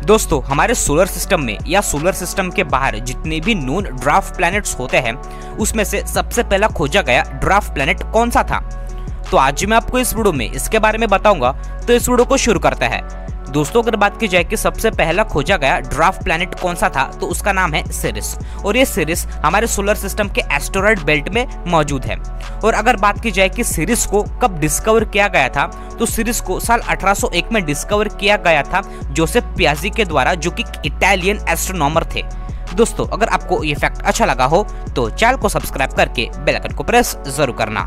दोस्तों, हमारे solar system में या सोलर सिस्टम के बाहर जितने भी नून ड्राफ्ट प्लैनेट्स होते हैं, उसमें से सबसे पहला खोजा गया ड्राफ्ट प्लैनेट कौन सा था? तो आज मैं आपको इस वीडियो में इसके बारे में बताऊँगा तो इस वीडियो को शुरू करते हैं। दोस्तों, अगर बात की जाए कि सबसे पहला खोजा गया ड्राफ्ट प्लैनेट कौन सा था तो उसका नाम है सिरिस और ये सिरिस हमारे सोलर सिस्टम के एस्टोरॉयड बेल्ट में मौजूद है। और अगर बात की जाए कि सिरिस को कब डिस्कवर किया गया था तो सिरिस को साल 1801 में डिस्कवर किया गया था जोसेफ पियाजी के द्वारा, जो कि इटालियन एस्ट्रोनॉमर थे। दोस्तों, अगर आपको ये फैक्ट अच्छा लगा हो तो चैनल को सब्सक्राइब करके बेल आइकन को प्रेस ज़रूर करना।